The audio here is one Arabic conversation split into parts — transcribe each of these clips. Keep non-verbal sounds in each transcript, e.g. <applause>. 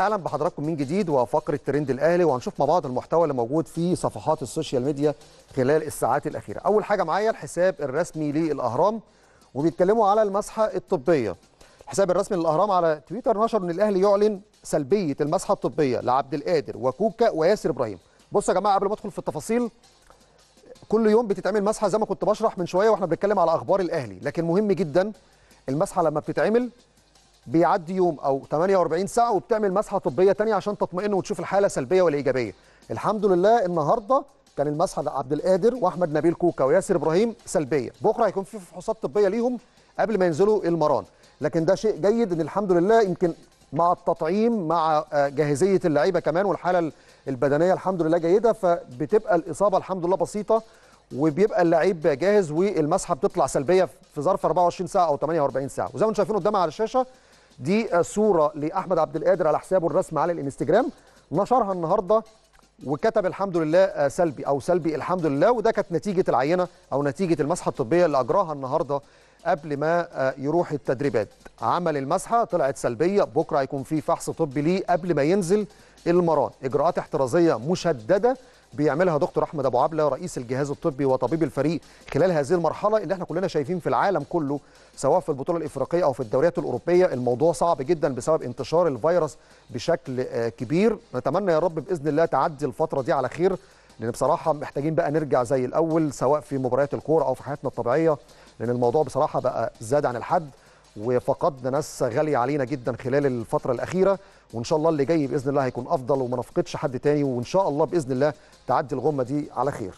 أهلا بحضراتكم من جديد وفقرة ترند الأهلي وهنشوف مع بعض المحتوى اللي موجود في صفحات ال social media خلال الساعات الأخيرة. أول حاجة معايا الحساب الرسمي للأهرام وبيتكلموا على المسحة الطبية. الحساب الرسمي للأهرام على تويتر نشر إن الأهلي يعلن سلبية المسحة الطبية لعبد القادر وكوكا وياسر إبراهيم. بصوا يا جماعة قبل ما ادخل في التفاصيل كل يوم بتتعمل مسحة زي ما كنت بشرح من شوية وإحنا بنتكلم على أخبار الأهلي. لكن مهم جدا المسحة لما بتتعمل بيعدي يوم أو 48 ساعة وبتعمل مسحة طبية تانية عشان تطمئن وتشوف الحالة سلبية ولا إيجابية. الحمد لله النهارده كان المسحة لعبد القادر وأحمد نبيل كوكا وياسر إبراهيم سلبية. بكرة هيكون في فحوصات طبية ليهم قبل ما ينزلوا المران. لكن ده شيء جيد إن الحمد لله يمكن مع التطعيم مع جاهزية اللعيبة كمان والحالة البدنية الحمد لله جيدة فبتبقى الإصابة الحمد لله بسيطة وبيبقى اللعيب جاهز والمسحة بتطلع سلبية في ظرف 24 ساعة أو 48 ساعة. وزي ما أنتم شايفين قدامنا على الشاشة دي صورة لأحمد عبد القادر على حسابه الرسمي على الإنستجرام. نشرها النهارده وكتب الحمد لله سلبي أو سلبي الحمد لله. وده كانت نتيجة العينة أو نتيجة المسحة الطبية اللي أجراها النهارده قبل ما يروح التدريبات. عمل المسحة طلعت سلبية. بكرة هيكون في فحص طبي ليه قبل ما ينزل المران إجراءات احترازية مشددة. بيعملها دكتور أحمد أبو عبلة رئيس الجهاز الطبي وطبيب الفريق خلال هذه المرحلة اللي إحنا كلنا شايفين في العالم كله سواء في البطولة الإفريقية أو في الدوريات الأوروبية. الموضوع صعب جدا بسبب انتشار الفيروس بشكل كبير. نتمنى يا رب بإذن الله تعدي الفترة دي على خير لأن بصراحة محتاجين بقى نرجع زي الأول سواء في مباريات الكورة أو في حياتنا الطبيعية لأن الموضوع بصراحة بقى زاد عن الحد. وفقدنا ناس غالية علينا جدا خلال الفترة الأخيرة وإن شاء الله اللي جاي بإذن الله هيكون أفضل وما نفقدش حد تاني وإن شاء الله بإذن الله تعدي الغمة دي على خير.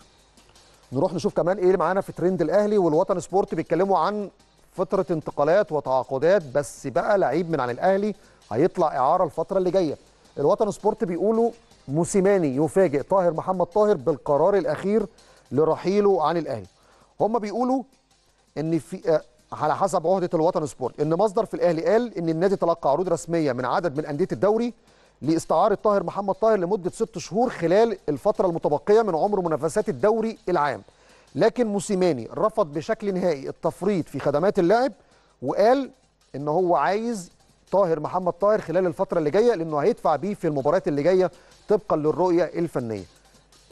نروح نشوف كمان إيه اللي معانا في ترند الأهلي والوطن سبورت بيتكلموا عن فتره انتقالات وتعاقدات بس بقى لعيب من عن الأهلي هيطلع إعارة الفترة اللي جاية. الوطن سبورت بيقولوا موسيماني يفاجئ طاهر محمد طاهر بالقرار الأخير لرحيله عن الأهلي. هم بيقولوا إن في على حسب عهدة الوطن سبورت. إن مصدر في الأهلي قال إن النادي تلقى عروض رسمية من عدد من أندية الدوري لاستعارة طاهر محمد طاهر لمدة ست شهور خلال الفترة المتبقية من عمر منافسات الدوري العام. لكن موسيماني رفض بشكل نهائي التفريط في خدمات اللاعب وقال إن هو عايز طاهر محمد طاهر خلال الفترة اللي جاية لأنه هيدفع بيه في المباريات اللي جاية طبقا للرؤية الفنية.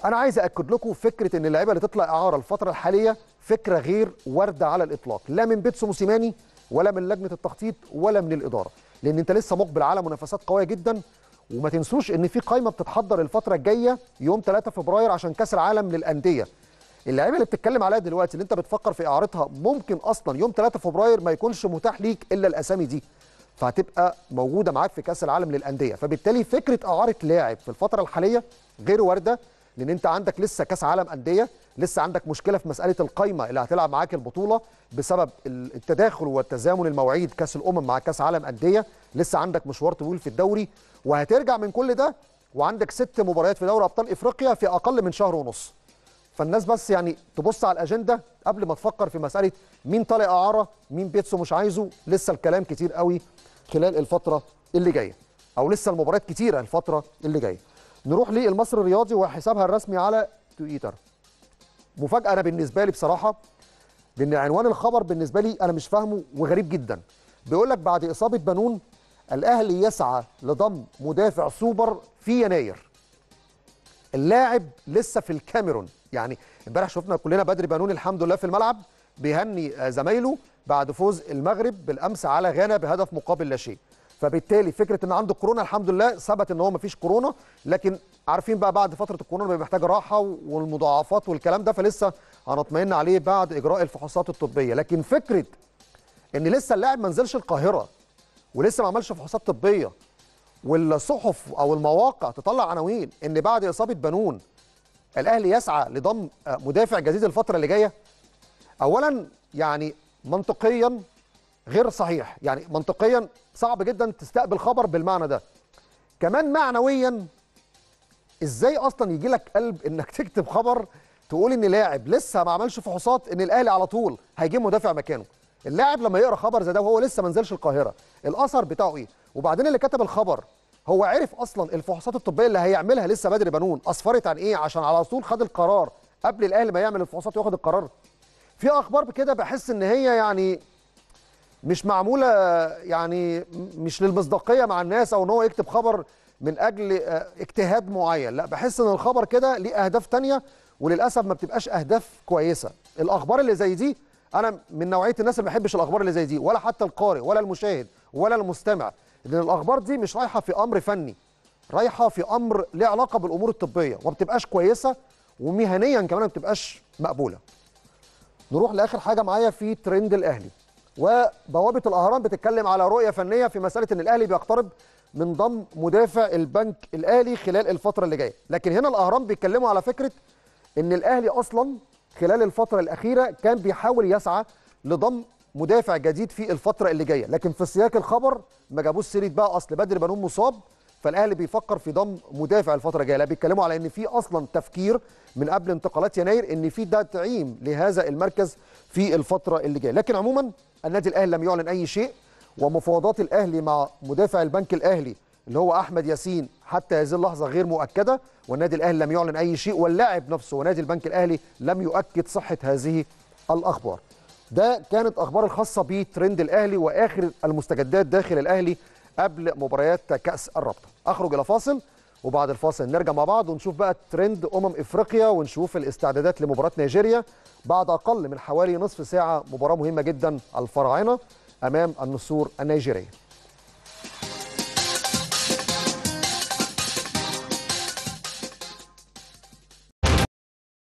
أنا عايز اكد لكم فكرة إن اللعيبة اللي تطلع إعارة الفترة الحالية فكرة غير واردة على الإطلاق لا من بيتسو موسيماني ولا من لجنة التخطيط ولا من الإدارة لأن أنت لسه مقبل على منافسات قوية جدا وما تنسوش إن في قائمه بتتحضر الفترة الجاية يوم 3 فبراير عشان كأس العالم للأندية. اللعيبة اللي بتتكلم عليها دلوقتي اللي أنت بتفكر في إعارتها ممكن أصلا يوم 3 فبراير ما يكونش متاح ليك إلا الأسامي دي فهتبقى موجودة معاك في كأس العالم للأندية. فبالتالي فكرة إعارة لاعب في الفترة الحالية غير واردة لأن أنت عندك لسه كأس عالم أندية لسه عندك مشكلة في مسألة القايمة اللي هتلعب معاك البطولة بسبب التداخل والتزامن المواعيد كأس الأمم مع كأس عالم أندية. لسه عندك مشوار طويل في الدوري وهترجع من كل ده وعندك ست مباريات في دوري أبطال إفريقيا في أقل من شهر ونص. فالناس بس يعني تبص على الأجندة قبل ما تفكر في مسألة مين طالع أعارة مين بيتسو مش عايزه. لسه الكلام كتير قوي خلال الفترة اللي جاية أو لسه المباريات كتيرة الفترة اللي جاية. نروح للمصري الرياضي وحسابها الرسمي على تويتر. مفاجأة أنا بالنسبة لي بصراحة لأن عنوان الخبر بالنسبة لي أنا مش فاهمه وغريب جدا. بيقول لك بعد إصابة بنون الاهلي يسعى لضم مدافع سوبر في يناير. اللاعب لسه في الكاميرون. يعني امبارح شفنا كلنا بدري بنون الحمد لله في الملعب بيهني زمايله بعد فوز المغرب بالأمس على غانا بهدف مقابل لا شيء. فبالتالي فكرة إن عنده كورونا الحمد لله ثبت إن هو ما فيش كورونا لكن عارفين بقى بعد فترة الكورونا بيبقى محتاج راحة والمضاعفات والكلام ده فلسه هنطمئن عليه بعد إجراء الفحوصات الطبية. لكن فكرة إن لسه اللاعب ما نزلش القاهرة ولسه ما عملش فحوصات طبية والصحف أو المواقع تطلع عناوين إن بعد إصابة بنون الأهلي يسعى لضم مدافع جديد الفترة اللي جاية اولا يعني منطقيا غير صحيح. يعني منطقيا صعب جدا تستقبل خبر بالمعنى ده. كمان معنويا إزاي أصلا يجي لك قلب إنك <laughs> تكتب خبر تقول ان لاعب؟ لسه ما عملش فحوصات إن الأهلي على طول هيجيب مدافع مكانه. اللاعب لما يقرأ خبر زي ده وهو لسه ما نزلش القاهرة الأثر بتاعه إيه؟ وبعدين اللي كتب الخبر هو عرف أصلا الفحوصات الطبية اللي هيعملها لسه بدري بنون. أسفرت عن إيه؟ عشان على طول خد القرار قبل الأهلي ما يعمل الفحوصات وياخد القرار. في أخبار بكده بحس إن هي يعني مش معمولة يعني مش للمصداقية مع الناس أو إن هو يكتب خبر من أجل آه، اجتهاد معين. لا بحس إن الخبر كده ليه أهداف تانية وللأسف ما بتبقاش أهداف كويسة. الأخبار اللي زي دي أنا من نوعية الناس اللي ما بحبش الأخبار اللي زي دي ولا حتى القارئ ولا المشاهد ولا المستمع لأن الأخبار دي مش رايحة في أمر فني رايحة في أمر له علاقة بالأمور الطبية وما بتبقاش كويسة ومهنيا كمان ما بتبقاش مقبولة. نروح لآخر حاجة معايا في ترند الأهلي. وبوابة الأهرام بتتكلم على رؤية فنية في مسألة إن الأهلي بيقترب من ضم مدافع البنك الاهلي خلال الفترة اللي جاية. لكن هنا الأهرام بيتكلموا على فكرة إن الأهلي أصلا خلال الفترة الأخيرة كان بيحاول يسعى لضم مدافع جديد في الفترة اللي جاية. لكن في سياق الخبر ما جابوش سيرة بقى أصل بدر بنون مصاب فالأهلي بيفكر في ضم مدافع الفترة الجاية. لا بيتكلموا على إن في أصلا تفكير من قبل انتقالات يناير إن في تدعيم لهذا المركز في الفترة اللي جاية. لكن عموما النادي الأهلي لم يعلن أي شيء ومفاوضات الأهلي مع مدافع البنك الأهلي اللي هو أحمد ياسين حتى هذه اللحظة غير مؤكدة والنادي الأهلي لم يعلن أي شيء واللاعب نفسه ونادي البنك الأهلي لم يؤكد صحة هذه الأخبار. ده كانت أخبار الخاصه بترند الأهلي وآخر المستجدات داخل الأهلي قبل مباريات كأس الرابطة. أخرج إلى فاصل. وبعد الفاصل نرجع مع بعض ونشوف بقى ترند أمم إفريقيا ونشوف الاستعدادات لمباراة نيجيريا بعد أقل من حوالي نصف ساعة مباراة مهمة جدا الفراعنة أمام النسور النيجيريه